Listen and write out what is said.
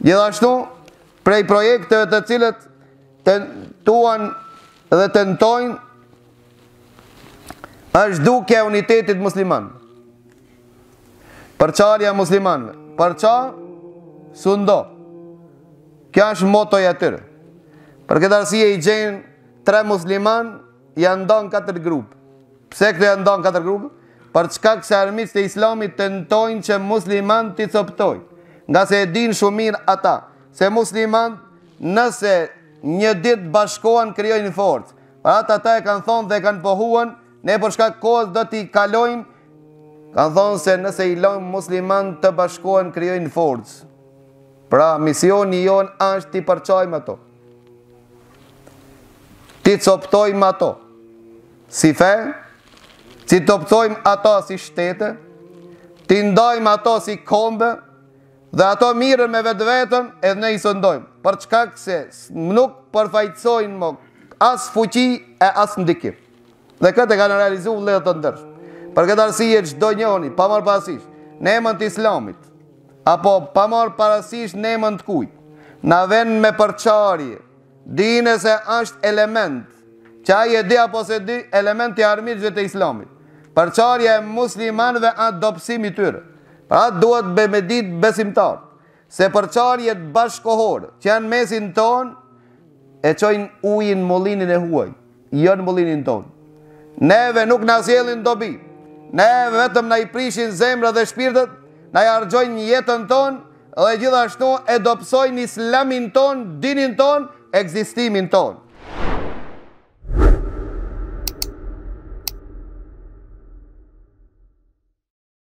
Gjithashtu, prej projekteve të cilët tentuan dhe tentojnë, është zhdukja e unitetit musliman. Përçarja e muslimanëve, përça, sundo. Kjo është motoja e tyre. Për këtë arsye i gjen tre muslimanë, janë nda në katër grupe. Pse këta janë nda në katër grupe? Për shkak se armiqtë e islamit tentojnë që muslimanët t'i coptojnë. Ngase e dinë shumë mirë ata, se muslimanët nëse një ditë bashkohen krijojnë forcë. Pra ata e kanë thonë dhe e kanë pohuar, ne për shkak kohës do t'i kalojmë, kanë thonë se nëse i lomë muslimanët të bashkohen krijojnë forcë. Pra, misioni jonë është t'i përçajmë ato. T'i coptojmë ato si fe, t'i coptojmë ato si shtete, t'i ndajmë ato si kombe, dhe ato mirren me vetveten edhe ne i sundojmë, për shkak se nuk përfaqësojnë më as fuqi e as ndikim. Dhe këtë e kanë realizu vëllezër të ndershëm. Për këtë arsye çdonjëni, pa marë parasish, në emën të islamit, apo pa marrë parasysh në emën të kujt, na vjen me përçarje, dije se është element, që ai e di apo s'e di, element i armiqve të islamit. Përçarja e muslimanëve është dobësimi i tyre. Pra duhet me e ditë besimtari. se përçarjet bashkëkohore që janë në mesin tonë e çojnë ujin në mullinin e huaj, jo në mullinin tonë. Neve nuk na sjellin dobi. Neve vetëm na i prishin zemrat dhe shpirtrat, na i harxojnë jetën tonë dhe gjithashtu e dobësojnë islamin tonë, dinin tonë, ekzistimin tonë.